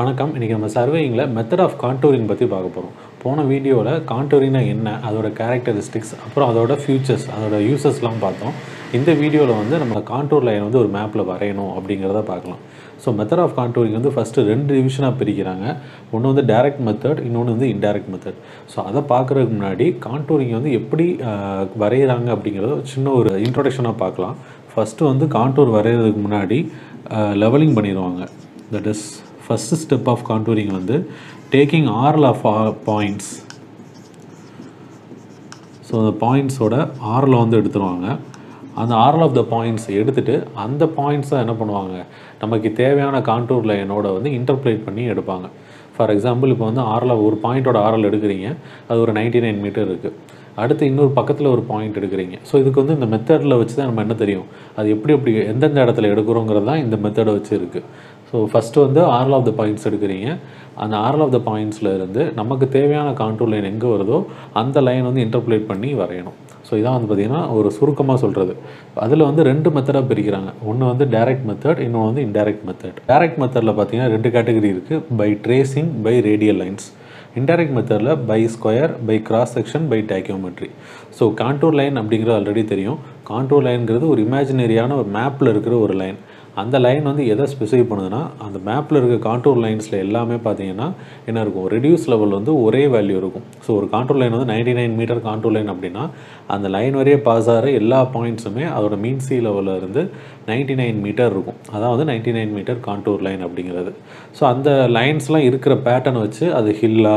வணக்கம். இன்றைக்கி நம்ம சர்வேயிங்கில் மெத்தட் ஆஃப் கான்டூரிங் பற்றி பார்க்க போகிறோம் போன வீடியோவில் கான்டூரிங்னா என்ன அதோட கேரக்டரிஸ்டிக்ஸ் அப்புறம் அதோட ஃபியூச்சர்ஸ் அதோட யூசஸ்லாம் பார்த்தோம். இந்த வீடியோவில் வந்து நம்ம கான்டூர் லைன் வந்து ஒரு மேப்பில் வரையணும் அப்படிங்கிறத பார்க்கலாம். ஸோ மெத்தட் ஆஃப் கான்டூரிங் வந்து ஃபஸ்ட்டு ரெண்டு டிவிஷனாக பிரிக்கிறாங்க. ஒன்று வந்து டைரக்ட் மெத்தட் இன்னொன்று வந்து இன்டைரக்ட் மெத்தட் ஸோ அதை பார்க்குறதுக்கு முன்னாடி கான்டூரிங் வந்து எப்படி வரைகிறாங்க அப்படிங்கிறத சின்ன ஒரு இன்ட்ரொடக்ஷனாக பார்க்கலாம். ஃபஸ்ட்டு வந்து கான்டூர் வரைகிறதுக்கு முன்னாடி லெவலிங் பண்ணிடுவாங்க. That is first step of contouring வந்து taking RL of points so அந்த பாயிண்ட்ஸோட ஆரில் வந்து எடுத்துருவாங்க. அந்த ஆர்ல் ஆஃப் த பாயிண்ட்ஸ் எடுத்துட்டு அந்த பாயிண்ட்ஸை என்ன பண்ணுவாங்க? நமக்கு தேவையான கான்டூர் லைனோட வந்து இன்டர்பிரேட் பண்ணி எடுப்பாங்க. ஃபார் எக்ஸாம்பிள் இப்போ வந்து ஆரில் ஒரு பாயிண்ட்டோட ஆரல் எடுக்கிறீங்க. அது ஒரு 99 நைன் மீட்டர் இருக்குது அடுத்து இன்னொரு பக்கத்தில் ஒரு பாயிண்ட் எடுக்கிறீங்க. ஸோ இதுக்கு வந்து இந்த மெத்தடில் வச்சு தான் நம்ம என்ன தெரியும்? அது எப்படி எப்படி எந்தெந்த இடத்துல எடுக்கிறோங்கிறது தான் இந்த மெத்தடை வச்சு இருக்குது ஸோ ஃபஸ்ட்டு வந்து ஆர்ல் ஆஃப் த பாயிண்ட்ஸ் எடுக்கிறீங்க. அந்த ஆர்ல் ஆஃப் த பாயிண்ட்ஸில் இருந்து நமக்கு தேவையான கான்ட்ரோல் லைன் எங்கே வருதோ அந்த லைன் வந்து இன்டர்பிளேட் பண்ணி வரையணும். ஸோ இதான் வந்து பார்த்திங்கன்னா ஒரு சுருக்கமாக சொல்கிறது அதில் வந்து ரெண்டு மெத்தடாக பிரிக்கிறாங்க. ஒன்று வந்து டைரக்ட் மெத்தட் இன்னொன்று வந்து இன்டைரக்ட் மெத்தட் டைரக்ட் மெத்தடில் பார்த்தீங்கன்னா ரெண்டு கேட்டகரி இருக்குது by tracing by radial lines indirect மெத்தடில் by square by cross section by tacheometry so contour line அப்படிங்கிறது ஆல்ரெடி தெரியும். கான்டூர் லைன்ங்கிறது ஒரு இமேஜினரியான ஒரு மேப்பில் இருக்கிற ஒரு லைன் அந்த லைன் வந்து எதை ஸ்பெசிஃபை பண்ணுதுன்னா அந்த மேப்பில் இருக்க கான்டூர் லைன்ஸில் எல்லாமே பார்த்தீங்கன்னா என்ன இருக்கும்? ரெடியூஸ் லெவல் வந்து ஒரே வேல்யூ இருக்கும். ஸோ ஒரு கான்டூர் லைன் வந்து 99 நைன் மீட்டர் கான்டூர் லைன் அப்படின்னா அந்த லைன் வரையே பாஸ் ஆகிற எல்லா பாயிண்ட்ஸுமே அதோட மீன் சி லெவலில் இருந்து 99 நைன் மீட்டர் இருக்கும். அதான் வந்து 99 நைன் மீட்டர் கான்டூர் லைன் அப்படிங்கிறது. ஸோ அந்த லைன்ஸ்லாம் இருக்கிற பேட்டர்ன் வச்சு அது ஹில்லா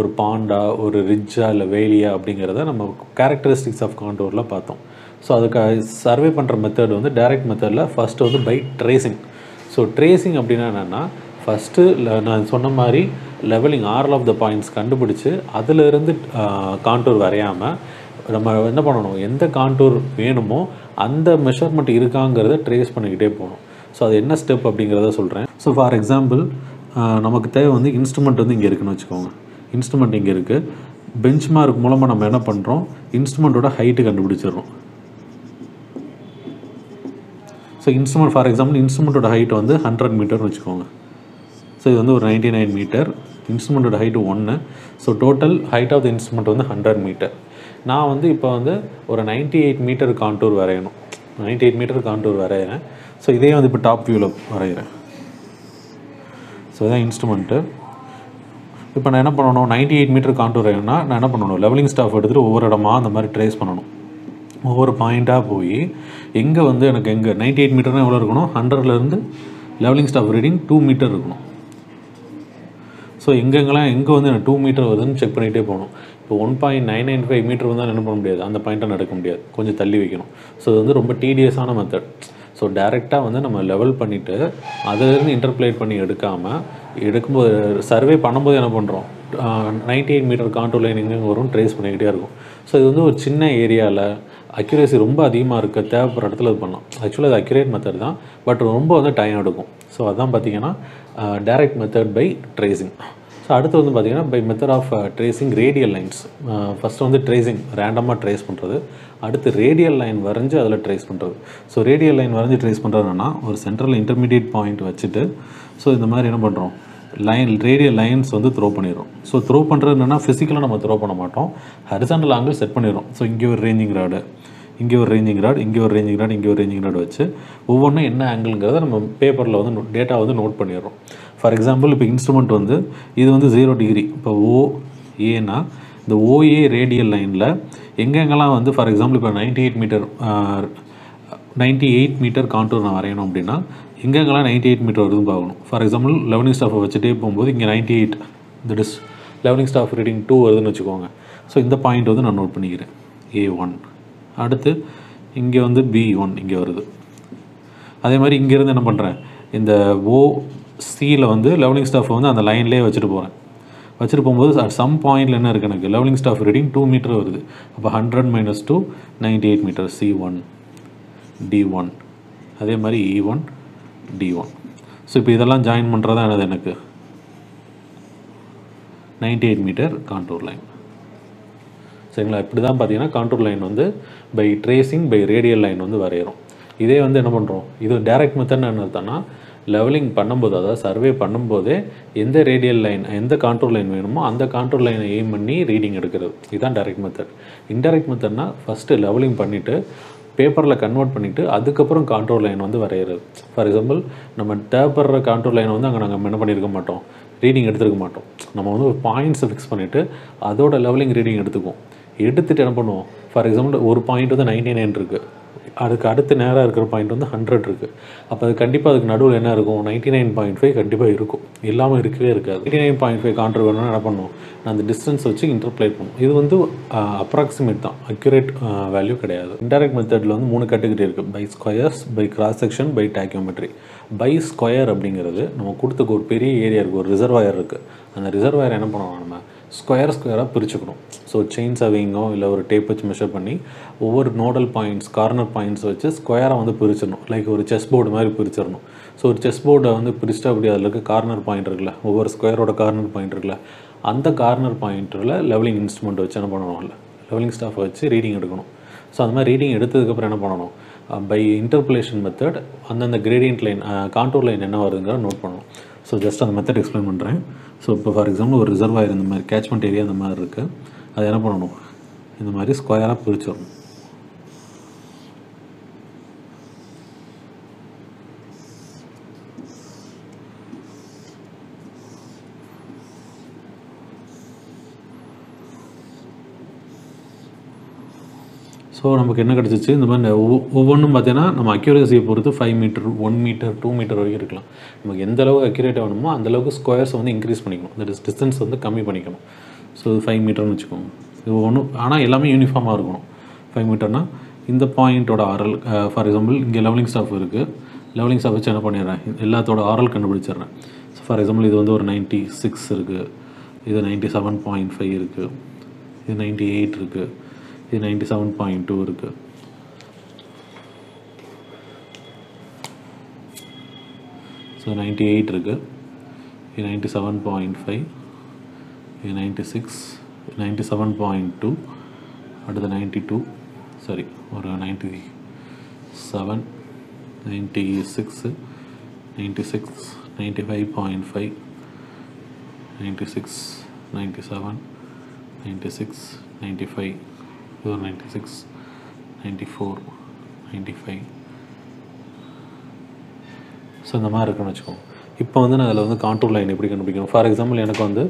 ஒரு பாண்டா ஒரு ரிட்ஜா இல்லை வேலியா அப்படிங்கிறத நம்ம கேரக்டரிஸ்டிக்ஸ் ஆஃப் கான்டூரில் பார்த்தோம். ஸோ அதுக்கு சர்வே பண்ணுற மெத்தட் வந்து டைரக்ட் மெத்தடில் ஃபஸ்ட்டு வந்து பை ட்ரேசிங் ஸோ ட்ரேசிங் அப்படின்னா என்னென்னா ஃபஸ்ட்டு நான் சொன்ன மாதிரி levelling RL of the points கண்டுபிடிச்சி அதிலிருந்து கான்டூர் uh, வரையாமல் நம்ம என்ன பண்ணணும்? எந்த கான்டூர் வேணுமோ அந்த மெஷர்மெண்ட் இருக்காங்கிறத ட்ரேஸ் பண்ணிக்கிட்டே போகணும். ஸோ அது என்ன ஸ்டெப் அப்படிங்கிறத சொல்கிறேன் ஸோ ஃபார் எக்ஸாம்பிள் நமக்கு தேவை வந்து இன்ஸ்ட்ருமெண்ட் வந்து இங்கே இருக்குன்னு வச்சுக்கோங்க. இன்ஸ்ட்ருமெண்ட் இங்கே இருக்குது பெஞ்ச் மார்க் மூலமாக நம்ம என்ன பண்ணுறோம் இன்ஸ்ட்ருமெண்ட்டோட ஹைட்டு கண்டுபிடிச்சிடுறோம். ஸோ இன்ஸ்ட்ருமெண்ட் ஃபார் எக்ஸாம்பிள் இன்ஸ்ட்ருமெண்ட்டோட ஹைட் வந்து ஹண்ட்ரட் மீட்டர்னு வச்சுக்கோங்க. ஸோ இது வந்து ஒரு 99 நைன் மீட்டர் இன்ஸ்ட்ருமெண்ட்டோட ஹைட்டு ஒன்று so total height of the instrument வந்து ஹண்ட்ரட் மீட்டர் நான் வந்து இப்போ வந்து ஒரு 98 எயிட் மீட்டர் கான்டூர் வரையணும். 98 எயிட் மீட்டர் கான்டூர் வரைகிறேன் ஸோ இதே வந்து இப்போ டாப் வியூவில் வரைகிறேன் ஸோ இதான் இன்ஸ்ட்ருமெண்ட்டு இப்போ நான் என்ன பண்ணணும்? 98 எயிட் மீட்டர் கான்டூர் வரையணும்னா நான் என்ன பண்ணணும்? லெவலிங் ஸ்டாஃப் எடுத்துகிட்டு ஒவ்வொரு இடமா அந்த மாதிரி ட்ரேஸ் பண்ணணும். ஒவ்வொரு பாயிண்ட்டாக போய் எங்கே வந்து எனக்கு எங்கே 98 எயிட் மீட்டர்னா எவ்வளோ இருக்கணும்? ஹண்ட்ரட்லேருந்து levelling staff reading two metre இருக்கணும். ஸோ எங்கெங்கெல்லாம் எங்கே வந்து எனக்கு டூ மீட்டர் வருதுன்னு செக் பண்ணிகிட்டே போகணும். இப்போ one point nine nine five metre வந்தால் என்ன பண்ண முடியாது? அந்த பாயிண்ட்டை நடக்க முடியாது. கொஞ்சம் தள்ளி வைக்கணும். ஸோ இது வந்து ரொம்ப டீடியஸான மெத்தட் ஸோ டேரெக்டாக வந்து நம்ம லெவல் பண்ணிவிட்டு அதிலிருந்து இன்டர்பிளேட் பண்ணி எடுக்காமல் எடுக்கும்போது சர்வே பண்ணும்போது என்ன பண்ணுறோம் ninety eight metre control line எங்கே வரும் ட்ரேஸ் பண்ணிக்கிட்டே இருக்கும். ஸோ இது வந்து ஒரு சின்ன ஏரியாவில் அக்யூரேசி ரொம்ப அதிகமாக இருக்க தேவைப்படுற இடத்துல இது பண்ணலாம். ஆக்சுவலாக அது அக்யூரேட் மெத்தட் தான். பட் ரொம்ப வந்து டைம் எடுக்கும். ஸோ அதான் பார்த்தீங்கன்னா direct method by tracing so அடுத்து வந்து பார்த்தீங்கன்னா by method of tracing radial lines first வந்து ட்ரேசிங் ரேண்டமாக ட்ரேஸ் பண்ணுறது அடுத்து ரேடியல் லைன் வரைஞ்சி அதில் ட்ரேஸ் பண்ணுறது ஸோ ரேடியல் லைன் வரைஞ்சி ட்ரேஸ் பண்ணுறதுனா ஒரு சென்ட்ரல் இன்டர்மீடியட் பாயிண்ட் வச்சுட்டு ஸோ இந்த மாதிரி என்ன பண்ணுறோம் லைன் ரேடியல் லைன்ஸ் வந்து த்ரோ பண்ணிடுறோம். ஸோ த்ரோ பண்ணுறது என்னென்னா ஃபிசிக்கலாக நம்ம த்ரோ பண்ண மாட்டோம். ஹரிசாண்டல் ஆங்கிள் செட் பண்ணிடுறோம். ஸோ இங்கே ஒரு ரேஞ்சிங் ராடு இங்கே ஒரு ரேஞ்சிங் ராட் இங்கே ஒரு ரேஞ்சிங் ராட் இங்கே ஒரு ரேஞ்சிங் ராட் வச்சு ஒவ்வொன்றும் என்ன ஆங்கிள்ங்கிறத நம்ம பேப்பரில் வந்து டேட்டா வந்து நோட் பண்ணிடுறோம். ஃபார் எக்ஸாம்பிள் இப்போ இன்ஸ்ட்ருமெண்ட் வந்து இது வந்து ஜீரோ டிகிரி இப்போ ஓ ஏனா இந்த ஓஏ ரேடியல் லைனில் எங்கெங்கெல்லாம் வந்து ஃபார் எக்ஸாம்பிள் இப்போ ninety eight metre ninety eight metre contour நான் வரையணும் அப்படின்னா எங்கெங்கெல்லாம் நைன்டி எயிட் மீட்டர் வருதுன்னு பார்க்கணும். ஃபார் எக்ஸாம்பிள் லெவனிங் ஸ்டாஃபை வச்சுட்டே போகும்போது இங்கே ninety eight that is levelling staff reading two வருதுன்னு வச்சுக்கோங்க. ஸோ இந்த பாயிண்ட் வந்து நான் நோட் பண்ணிக்கிறேன். ஏ ஒன் அடுத்து இங்கே வந்து பி ஒன் இங்கே வருது. அதே மாதிரி இங்கேருந்து என்ன பண்ணுறேன் இந்த ஓ சியில் வந்து லெவலிங் ஸ்டாஃப் வந்து அந்த லைன்லேயே வச்சுட்டு போகிறேன் வச்சுட்டு போகும்போது அட் சம் பாயிண்டில் என்ன இருக்குது எனக்கு? Levelling staff reading two metre வருது. அப்போ hundred minus two ninety eight metre C one D one அதே மாதிரி E one D one so இப்போ இதெல்லாம் ஜாயின் பண்ணுறதா என்னது எனக்கு? Ninety eight metre contour line சரிங்களா? இப்படி தான் பார்த்தீங்கன்னா கான்ட்ரோல் லைன் வந்து by tracing by radial line வந்து வரைகிறோம் இதே வந்து என்ன பண்ணுறோம் இது டைரக்ட் மெத்தட் என்ன அர்த்தம்னா லெவலிங் பண்ணும்போது அதாவது சர்வே பண்ணும்போதே எந்த ரேடியல் லைன் எந்த கான்ட்ரோல் லைன் வேணுமோ அந்த கான்ட்ரோல் லைனை எய்ம் பண்ணி ரீடிங் எடுக்கிறது. இதுதான் டைரக்ட் மெத்தட் இன்டைரக்ட் மெத்தட்னா ஃபஸ்ட்டு லெவலிங் பண்ணிவிட்டு பேப்பரில் கன்வெர்ட் பண்ணிவிட்டு அதுக்கப்புறம் கான்ட்ரோல் லைன் வந்து வரைகிறது ஃபார் எக்ஸாம்பிள் நம்ம தேவைப்படுற கான்ட்ரோல் லைனை வந்து அங்கே நாங்கள் என்ன பண்ணியிருக்க மாட்டோம்? ரீடிங் எடுத்துருக்க மாட்டோம். நம்ம வந்து ஒரு பாயிண்ட்ஸை ஃபிக்ஸ் பண்ணிவிட்டு அதோட லெவலிங் ரீடிங் எடுத்துக்குவோம். எடுத்துகிட்டு என்ன பண்ணுவோம்? ஃபார் எக்ஸாம்பிள் ஒரு பாயிண்ட் வந்து நைன்டி நைன் இருக்குது அதுக்கு அடுத்து நேராக இருக்கிற பாயிண்ட் வந்து ஹண்ட்ரட் இருக்குது அப்போ அது கண்டிப்பாக அதுக்கு நடுவில் என்ன இருக்கும்? நைன்ட்டி நைன் பாயிண்ட் ஃபைவ் கண்டிப்பாக இருக்கும். இல்லாமல் இருக்கவே இருக்காது. Ninety nine point five contour வேணும்னா என்ன பண்ணுவோம்? நான் அந்த டிஸ்டன்ஸ் வச்சு இன்டர்பிளேட் பண்ணுவோம். இது வந்து அப்ராக்சிமேட் தான். அக்யூரேட் வேல்யூ கிடையாது. இன்டெரக்ட் மெத்தடில் வந்து மூணு கேட்டகரி இருக்குது by squares by cross section by tacheometry by square அப்படிங்கிறது நம்ம கொடுத்துக்கு ஒரு பெரிய ஏரியா இருக்குது ஒரு ரிசர்வாயர் இருக்குது அந்த ரிசர்வாயர் என்ன பண்ணுவோம் நம்ம? ஸ்கொயர் ஸ்கொயராக பிரிச்சுக்கணும். ஸோ செயின் சவிங்கோ இல்லை ஒரு டேப் வச்சு மெஷர் பண்ணி ஒவ்வொரு நோடல் பாயிண்ட்ஸ் கார்னர் பாயிண்ட்ஸ் வச்சு ஸ்கொயராக வந்து பிரிச்சிடணும். லைக் ஒரு செஸ் போர்டு மாதிரி பிரிச்சிடணும். ஸோ ஒரு செஸ் போர்டை வந்து பிரிச்சுட்டு அப்படி அதில் இருக்க கார்னர் பாயிண்ட் இருக்குல்ல ஒவ்வொரு ஸ்கொயரோட கார்னர் பாயிண்ட் இருக்குல்ல அந்த கார்னர் பாயிண்ட்டில் லெவலிங் இன்ஸ்ட்ருமெண்ட் வச்சு என்ன பண்ணணும்ல? லெவலிங் ஸ்டாஃப் வச்சு ரீடிங் எடுக்கணும். ஸோ அந்த மாதிரி ரீடிங் எடுத்ததுக்கப்புறம் என்ன பண்ணணும்? பை இன்டர்புலேஷன் மெத்தட் அந்தந்த கிரேடியன்ட் லைன் கான்டூர் லைன் என்ன வருதுங்கிற நோட் பண்ணணும். ஸோ ஜஸ்ட் அந்த மெத்தட் எக்ஸ்பிளைன் பண்ணுறேன் ஸோ இப்போ ஃபார் எக்ஸாம்பிள் ஒரு ரிசர்வாயர் இந்த மாதிரி கேட்ச்மெண்ட் ஏரியா இந்த மாதிரி இருக்குது அது என்ன பண்ணணும்? இந்த மாதிரி ஸ்கொயராக பிரிச்சிடணும். ஸோ நமக்கு என்ன கிடச்சிச்சு? இந்த மாதிரி ஒவ்வொ- ஒவ்வொன்றும் பார்த்தீங்கன்னா நம்ம அக்யூரேசியை பொறுத்து five metre one metre two metre வரைக்கும் இருக்கலாம். நமக்கு எந்த அளவுக்கு அக்யூரேட்டாக ஆகணுமோ அந்த அளவுக்கு ஸ்கொயர்ஸ் வந்து இன்க்ரீஸ் பண்ணிக்கணும். இந்த டிஸ்டன்ஸ் வந்து கம்மி பண்ணிக்கணும். ஸோ இது ஃபைவ் மீட்டர்னு வச்சுக்கோங்க. இது ஒன்றும் ஆனால் எல்லாமே யூனிஃபார்மாக இருக்கணும். ஃபைவ் மீட்டர்னா இந்த பாயிண்ட்டோட ஆரல் ஃபார் எக்ஸாம்பிள் இங்கே லெவலிங் ஸ்டாஃப் இருக்குது லெவலிங் ஸ்டாஃப் வச்சு என்ன பண்ணிடுறேன்? எல்லாத்தோட ஆரல் கண்டுபிடிச்சிடுறேன். ஸோ ஃபார் எக்ஸாம்பிள் இது வந்து ஒரு நைன்ட்டி சிக்ஸ் இருக்குது இது நைன்ட்டி செவன் பாயிண்ட் ஃபைவ் இருக்குது இது நைன்ட்டி எயிட் இருக்குது இது நைன்டி செவன் பாயிண்ட் டூ இருக்குது ஸோ நைன்ட்டி எயிட் இருக்குது இது நைன்ட்டி செவன் பாயிண்ட் ஃபைவ் இது ninety six ninety seven point two அடுத்து நைன்ட்டி டூ சாரி ஒரு ninety seven ninety six ninety six ninety five point five ninety six ninety seven ninety six ninety five இது ஒரு ninety six ninety four ninety five. So இந்த மாதிரி இருக்குன்னு வச்சுக்கோங்க இப்போ வந்து நான் அதில் வந்து கான்ட்ரோல் லைன் எப்படி கண்டுபிடிக்கணும்? ஃபார் எக்ஸாம்பிள் எனக்கு வந்து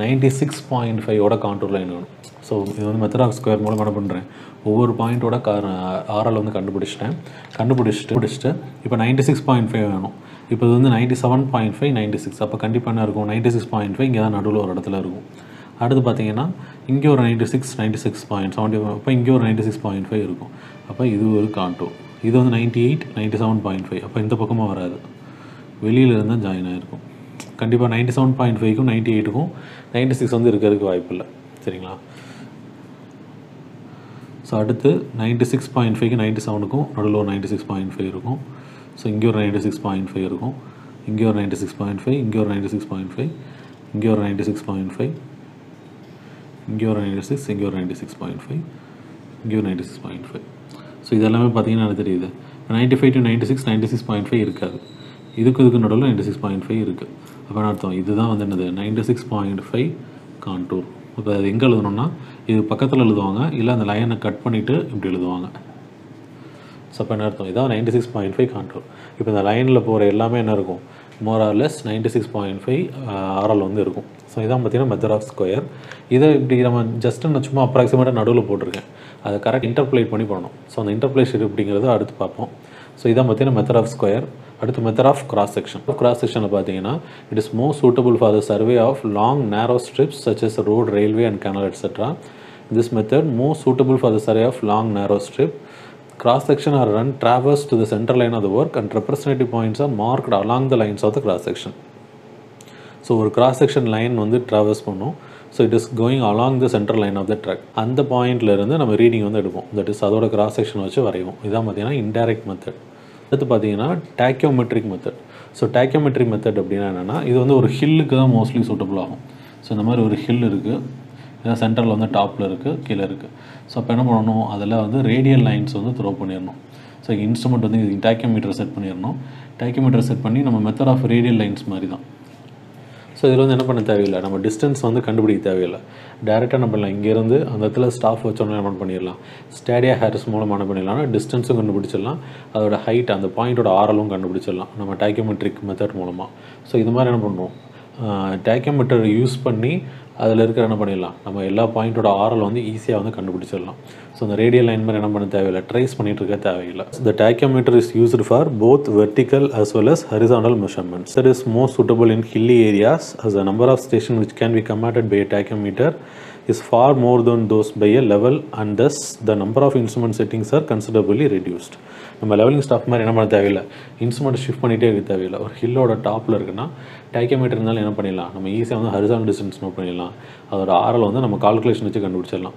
நைன்ட்டி சிக்ஸ் பாயிண்ட் ஃபைவோட கான்ட்ரோல் லைன் வேணும். ஸோ இது வந்து மெத்தட் ஆஃப் ஸ்கொயர் மூலம் என்ன பண்ணுறேன் ஒவ்வொரு பாயிண்ட்டோட கார் ஆரால் வந்து கண்டுபிடிச்சிட்டேன். கண்டுபிடிச்சிட்டு பிடிச்சிட்டு இப்போ நைன்ட்டி சிக்ஸ் பாயிண்ட் ஃபைவ் வேணும். இப்போ இது வந்து ninety seven point five ninety six. அப்போ கண்டிப்பாக என்ன இருக்கும்? நைன்ட்டி சிக்ஸ் பாயிண்ட் ஃபைவ் இங்கே தான் நடுவில் ஒரு இடத்துல இருக்கும். அடுத்து பார்த்தீங்கன்னா இங்கே ஒரு ninety six ninety six point seventy five அப்போ இங்கே ஒரு நைன்ட்டி சிக்ஸ் பாயிண்ட் ஃபைவ் இருக்கும். அப்போ இது ஒரு கான்டூர் இது வந்து ninety eight ninety seven point five அப்போ இந்த பக்கமாக வராது. வெளியில் இருந்தால் ஜாயின் ஆகிருக்கும் கண்டிப்பாக நைன்ட்டி செவன் பாயிண்ட் ஃபைவ்க்கும் நைன்ட்டி எயிட்டுக்கும் நைன்ட்டி சிக்ஸ் வந்து இருக்கிறதுக்கு வாய்ப்பு இல்லை. சரிங்களா? ஸோ அடுத்து நைன்ட்டி சிக்ஸ் பாயிண்ட் ஃபைவ்க்கு நைன்ட்டி செவனுக்கும் நடுவில் ஒரு நைன்ட்டி சிக்ஸ் பாயிண்ட் ஃபைவ் இருக்கும். ஸோ இங்கே ஒரு நைன்ட்டி சிக்ஸ் பாயிண்ட் ஃபைவ் இருக்கும். இங்கே ஒரு நைன்ட்டி சிக்ஸ் பாயிண்ட் ஃபைவ் இங்கே ஒரு நைன்ட்டி சிக்ஸ் பாயிண்ட் ஃபைவ் இங்கே ஒரு நைன்ட்டி சிக்ஸ் பாயிண்ட் ஃபைவ் இங்கே ஒரு நைன்ட்டி சிக்ஸ் இங்கே ஒரு நைன்ட்டி சிக்ஸ் பாயிண்ட் ஃபைவ் இங்கே ஒரு ninety six point five so இதெல்லாமே பார்த்தீங்கன்னா எனக்கு தெரியுது. Ninety five to ninety six ninety six point five இருக்காது. இதுக்கு இதுக்கு நடுவில் நைன்ட்டி சிக்ஸ் பாயிண்ட் ஃபைவ் இருக்குது அப்போ அர்த்தம்? இதுதான் வந்து என்னது? Ninety six point five contour இப்போ அது எங்கே எழுதணும்னா இது பக்கத்தில் எழுதுவாங்க இல்லை அந்த லைனை கட் பண்ணிவிட்டு இப்படி எழுதுவாங்க. ஸோ அப்போ என்ன அர்த்தம்? இதான் ninety six point five contour இப்போ இந்த லைனில் போகிற எல்லாமே என்ன இருக்கும்? More or less ninety six point five RL வந்து இருக்கும். ஸோ இதான் பார்த்தீங்கன்னா மெத்தட் ஆஃப் ஸ்கொயர் இதை இப்படி நம்ம ஜஸ்ட் நான் சும்மா அப்ராக்சிமேட்டாக நடுவில் போட்டிருக்கேன். அதை கரெக்ட் இன்டர்பிளேட் பண்ணி பண்ணணும் ஸோ அந்த இன்டர்பிளேஷன் எப்படிங்கிறத அடுத்து பார்ப்போம். ஸோ இதான் பார்த்தீங்கன்னா மெத்தட் ஆஃப் ஸ்கொயர் அடுத்து method of cross section cross செக்ஷனில் பார்த்தீங்கன்னா it is more suitable for the survey of long narrow strips such as road railway and canal etcetera this method more suitable for the survey of long narrow strip cross section are run traverse to the centre line of the work and representative points are marked along the lines of the cross section so ஒரு cross section line வந்து travels பண்ணும். So it is going along the central line of the track அந்த பாயிண்ட்ல இருந்து நம்ம reading வந்து எடுப்போம். That is அதோட கிராஸ் செக்ஷன் வச்சு வரைவோம். இதான் பார்த்தீங்கன்னா இன்டைரக்ட் மெத்தட் அடுத்து பார்த்தீங்கன்னா tacheometric method so tacheometric method அப்படின்னா என்னென்னா இது வந்து ஒரு ஹில்லுக்கு தான் மோஸ்ட்லி சூட்டபுள் ஆகும். ஸோ இந்த மாதிரி ஒரு ஹில் இருக்குது ஏன்னா சென்டரில் வந்து டாப்பில் இருக்குது கீழே இருக்குது ஸோ அப்போ என்ன பண்ணணும்? அதில் வந்து ரேடியல் லைன்ஸ் வந்து த்ரோ பண்ணிடணும். ஸோ இன்ஸ்ட்ருமெண்ட் வந்து இது டேக்கியோமீட்டர் செட் பண்ணிடணும். டேக்கியோமீட்டர் செட் பண்ணி நம்ம மெத்தட் ஆஃப் ரேடியல் லைன்ஸ் மாதிரி தான். ஸோ இதில் வந்து என்ன பண்ண தேவையில்லை? நம்ம டிஸ்டன்ஸ் வந்து கண்டுபிடிக்க தேவையில்லை. டேரெக்டாக என்ன பண்ணலாம் இங்கேருந்து அந்த இடத்துல ஸ்டாஃப் வச்சோன்னா என்ன பண்ணிடலாம்? ஸ்டேடியா ஹேர்ஸ் மூலம் என்ன பண்ணிடலாம்? டிஸ்டன்ஸும் கண்டுபிடிச்சிடலாம். அதோட ஹைட் அந்த பாயிண்டோட ஆரலும் கண்டுபிடிச்சிடலாம். நம்ம டைக்கோமெட்ரிக் மெத்தட் மூலமாக ஸோ இது மாதிரி என்ன பண்ணுவோம்? டேக்கியோமீட்டர் யூஸ் பண்ணி அதில் இருக்கிற என்ன பண்ணிடலாம் நம்ம எல்லா பாயிண்ட்டோட ஆரல் வந்து ஈஸியாக வந்து கண்டுபிடிச்சிடலாம் ஸோ அந்த ரேடியல் லைன் மாதிரி என்ன பண்ண தேவையில்லை ட்ரேஸ் பண்ணிகிட்டு இருக்க தேவையில்லை the tacheometer is used for both vertical as well as horizontal measurements that is most suitable in hilly areas as the number of station which can be commanded by tacheometer is far more than those by a level and thus the number of instrument settings are considerably reduced. நம்ம levelling staff மாதிரி என்ன பண்ண தேவையில்லை instrument shift பண்ணிகிட்டே இருக்க தேவையில்லை ஒரு ஹில்லோட டாப்பில் இருக்குன்னா டைக்கோமீட்டர் இருந்தாலும் என்ன பண்ணிடலாம்? நம்ம ஈஸியாக வந்து ஹரிசான் டிஸ்டன்ஸ் நோட் பண்ணிடலாம். அதோட ஆரல் வந்து நம்ம கால்குலேஷன் வச்சு கண்டுபிடிச்சிடலாம்.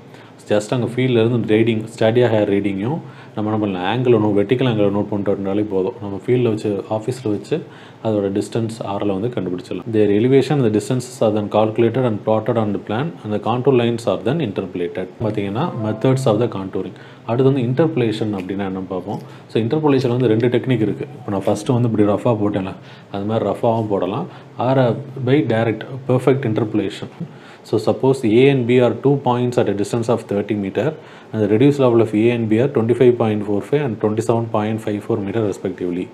ஜஸ்ட் அங்கே ஃபீல்டிலேருந்து ரீடிங் ஸ்டடியா ஹேர் ரீடிங்கும் நம்ம என்ன பண்ணலாம்? Angle note vertical angle note பண்ணிட்டு வந்தாலே போதும். நம்ம ஃபீல்டில் வச்சு ஆஃபீஸில் வச்சு அதோட டிஸ்டன்ஸ் ஆரில் வந்து கண்டுபிடிச்சிடலாம் தேர் எலிவேஷன் அந்த distances are then calculated and plotted on the plan அந்த contour lines are then interpolated பார்த்தீங்கன்னா மெத்தட்ஸ் ஆஃப் த கான்டூரிங் அடுத்து வந்து இன்டர்பிளேஷன் அப்படின்னா என்ன பார்ப்போம் ஸோ இன்டர்பிளேஷன் வந்து ரெண்டு டெக்னிக் இருக்குது இப்போ நான் ஃபஸ்ட்டு வந்து இப்படி ரஃபாக போட்டேன் அது மாதிரி ரஃபாகவும் போடலாம் or by direct perfect interpolation so suppose A and B are two points at a distance of thirty metre அந்த reduce level of A and B are twenty five point four five and twenty seven point five four metre respectively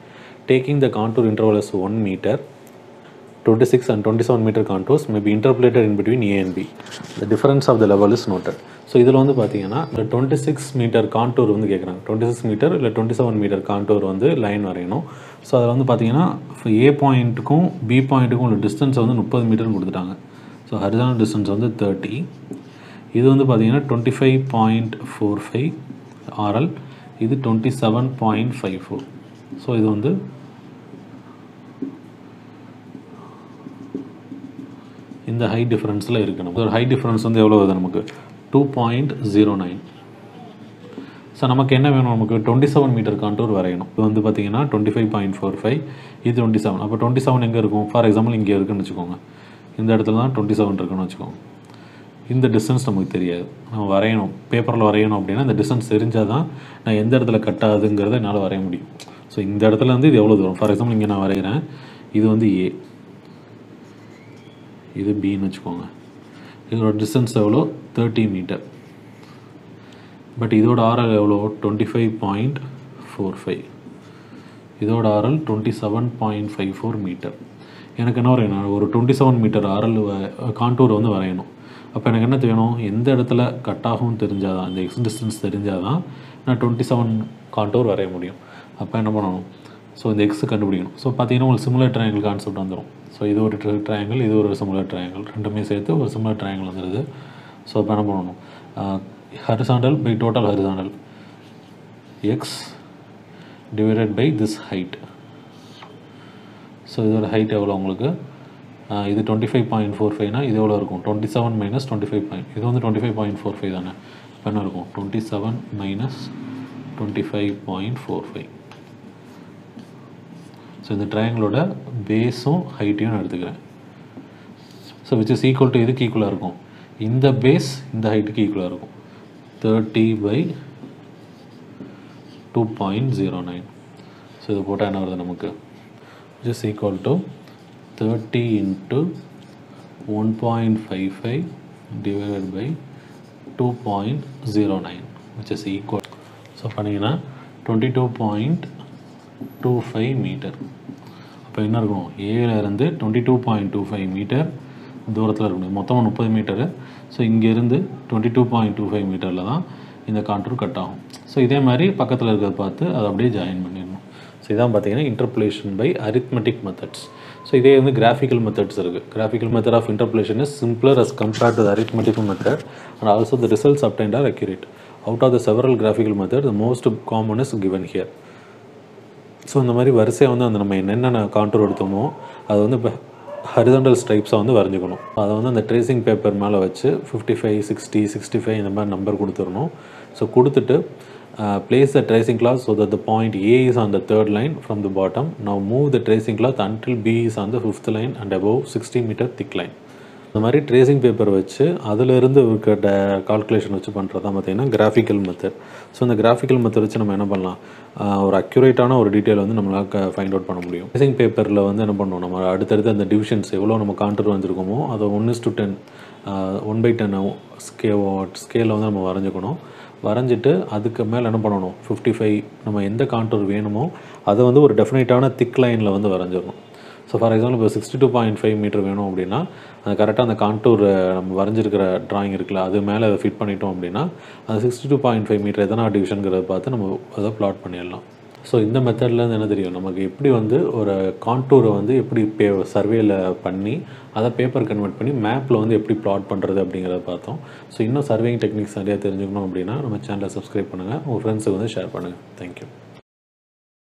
Taking the contour interval as 1 meter, 26 and 27 meter contours may be interpolated in between A and B. The difference of the level is noted. So இதில் வந்து பார்த்தீங்கன்னா இந்த twenty six metre contour வந்து கேட்குறாங்க twenty six metre இல்லை twenty seven metre contour வந்து line வரையணும். So அதில் வந்து பார்த்தீங்கன்னா ஏ பாயிண்ட்டுக்கும் பி பாயிண்ட்டுக்கும் உள்ள டிஸ்டன்ஸ் வந்து முப்பது மீட்டர்னு கொடுத்துட்டாங்க. ஸோ ஹரிசானல் டிஸ்டன்ஸ் வந்து தேர்ட்டி இது வந்து பார்த்தீங்கன்னா twenty five point four five RL இது twenty seven point five four so இது வந்து இந்த ஹை டிஃப்ரென்ஸில் இருக்குது நமக்கு ஒரு ஹை டிஃப்ரென்ஸ் வந்து எவ்வளோ வருது நமக்கு? Two point zero nine so நமக்கு என்ன வேணும்? நமக்கு டுவெண்ட்டி செவன் மீட்டர் கான்டூர் வரையணும். இது வந்து பார்த்தீங்கன்னா twenty five point four five இது டுவெண்ட்டி செவன் அப்போ டுவெண்ட்டி செவன் எங்கே இருக்கும்? ஃபார் எக்ஸாம்பிள் இங்கே இருக்குன்னு வச்சுக்கோங்க. இந்த இடத்துல தான் டுவெண்ட்டி செவன் இருக்குன்னு வச்சுக்கோங்க. இந்த டிஸ்டன்ஸ் நமக்கு தெரியாது. நம்ம வரையணும். பேப்பரில் வரையணும் அப்படின்னா இந்த டிஸ்டன்ஸ் தெரிஞ்சால் தான் நான் எந்த இடத்துல கட் ஆகுதுங்கிறத என்னால் வரைய முடியும். ஸோ இந்த இடத்துல இருந்து இது எவ்வளோ தூரம்? ஃபார் எக்ஸாம்பிள் இங்கே நான் வரைகிறேன். இது வந்து ஏ இது பின்னு வச்சுக்கோங்க. இதோட டிஸ்டன்ஸ் எவ்வளோ? தேர்ட்டி மீட்டர் பட் இதோட ஆர்எல் எவ்வளோ? Twenty five point four five இதோட RL twenty seven point five four metre எனக்கு என்ன வரையணும்? ஒரு twenty seven metre RL contour வந்து வரையணும். அப்போ எனக்கு என்ன வேணும் எந்த இடத்துல கட் ஆகும் தெரிஞ்சால் தான் இந்த எக்ஸ் டிஸ்டன்ஸ் தெரிஞ்சால் தான் நான் டுவெண்ட்டி செவன் கான்டூர் வரைய முடியும். அப்போ என்ன பண்ணணும்? ஸோ இந்த எக்ஸ் கண்டுபிடிக்கணும். ஸோ பார்த்தீங்கன்னா உங்களுக்கு சிமுலர் ட்ரையாங்கிள் கான்செப்ட் வந்துடும் ஸோ இது ஒரு ட்ரையாங்கிள் இது ஒரு சிமுலர் ட்ரையாங்கிள் ரெண்டுமே சேர்த்து ஒரு சிமுலர் ட்ரையாங்கிள் வந்துடுது ஸோ இப்போ என்ன பண்ணணும்? Horizontal by total horizontal x divided by this height so இதோட ஹைட் எவ்வளோ உங்களுக்கு? இது டுவெண்ட்டி ஃபைவ் பாயிண்ட் ஃபோர் ஃபைவ்னா இது எவ்வளோ இருக்கும்? Twenty seven minus twenty five point இது வந்து twenty five point four five தானே? இப்போ என்ன இருக்கும்? Twenty seven minus twenty five point four five so இந்த ட்ரையாங்கிளோட பேஸும் ஹைட்டையும் நான் எடுத்துக்கிறேன். So which is equal to இதுக்கு ஈக்குவலாக இருக்கும்? இந்த பேஸ் இந்த ஹைட்டுக்கு ஈக்குவலாக இருக்கும். Thirty by two point zero nine so இது போட்டால் என்ன வருது நமக்கு? Which is equal to thirty into one point five five divided by two point zero nine which is equal so பண்ணிங்கன்னா twenty two point two five metre அப்போ என்ன இருக்கணும் ஏலேருந்து twenty two point two five metre தூரத்தில் இருக்கணும். மொத்தமாக முப்பது metre so இங்கேருந்து twenty two point two five மீட்டரில் தான் இந்த கான்டூர் கட் ஆகும். ஸோ இதே மாதிரி பக்கத்தில் இருக்கிறத பார்த்து அதை அப்படியே ஜாயின் பண்ணிடணும். ஸோ இதான் பார்த்தீங்கன்னா interpolation by arithmetic methods so இதே வந்து கிராஃபிக்கல் மெத்தட்ஸ் இருக்குது graphical method of interpolation is simpler as compared to the method and and the results results are accurate out of the several graphical method methods most most common is given so இந்த மாதிரி வரிசையாக வந்து அந்த நம்ம என்னென்ன contour எடுத்தோமோ அது வந்து இப்போ ஹரிதண்டல் ஸ்ட்ரைப்ஸாக வந்து வரைஞ்சிக்கணும் அதை வந்து அந்த ட்ரேசிங் பேப்பர் மேலே வச்சு fifty five sixty sixty five இந்த மாதிரி நம்பர் கொடுத்துடணும் ஸோ கொடுத்துட்டு place the tracing cloth so that the point A is on the third line from the bottom Now move the tracing cloth until B is on the fifth line and above 60 meter thick line. இந்த மாதிரி tracing paper வச்சு அதிலிருந்து இருக்கிற calculation வச்சு பண்ணுறது தான் பார்த்தீங்கன்னா graphical method so இந்த கிராஃபிக்கல் மெத்தட் வச்சு நம்ம என்ன பண்ணலாம்? ஒரு அக்யூரேட்டான ஒரு டீட்டெயில் வந்து நம்மளால் ஃபைண்ட் அவுட் பண்ண முடியும். ட்ரேசிங் பேப்பரில் வந்து என்ன பண்ணுவோம் நம்ம அடுத்தடுத்து அந்த டிவிஷன்ஸ் எவ்வளோ நம்ம கான்டூர் வந்திருக்கோமோ அதை ஒன்று to ten one by ten scale ஸ்கேலில் வந்து நம்ம வரைஞ்சிக்கணும். வரைஞ்சிட்டு அதுக்கு மேலே என்ன பண்ணணும்? ஃபிஃப்டி ஃபைவ் நம்ம எந்த கான்டூர் வேணுமோ அதை வந்து ஒரு டெஃபினைட்டான திக் லைனில் வந்து வரைஞ்சிடணும். ஸோ ஃபார் எக்ஸாம்பிள் இப்போ sixty two point five metre வேணும் அப்படின்னா அந்த கரெக்டாக அந்த கான்டூர் நம்ம வரைஞ்சிருக்கிற ட்ராயிங் இருக்குல்ல அது மேலே ஃபிட் பண்ணிட்டோம் அப்படின்னா அந்த sixty two point five metre எதனா டிவிஷனுங்கிறத பார்த்து நம்ம அதை ப்ளாட் பண்ணிடலாம். ஸோ இந்த மெத்தட்லேருந்து என்ன தெரியும்? நமக்கு எப்படி வந்து ஒரு கான்டூரை வந்து எப்படி பே சர்வேல பண்ணி அதை பேப்பர் கன்வெர்ட் பண்ணி மேப்பில் வந்து எப்படி ப்ளாட் பண்ணுறது அப்படிங்கிறத பார்த்தோம். ஸோ இன்னும் சர்வேயிங் டெக்னிக்ஸ் நிறையா தெரிஞ்சுக்கணும் அப்படின்னா நம்ம சேனலை சப்ஸ்கிரைப் பண்ணுங்கள் உங்கள் ஃப்ரெண்ட்ஸுக்கு வந்து ஷேர் பண்ணுங்கள் தேங்க்யூ